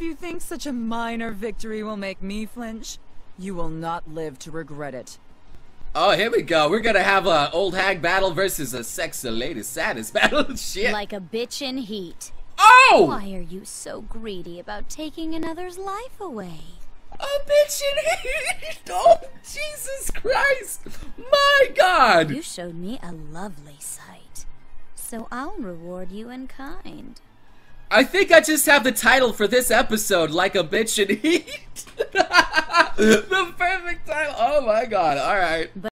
you think such a minor victory will make me flinch, you will not live to regret it. Oh, here we go. We're gonna have a old hag battle versus a sexy lady saddest battle. Shit. Like a bitch in heat. oh! Why are you so greedy about taking another's life away? A bitch in heat! Oh, Jesus Christ! My God! You showed me a lovely sight. So I'll reward you in kind. I think I just have the title for this episode, like a bitch in heat. the perfect title. Oh my God! All right.